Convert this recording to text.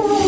Oh.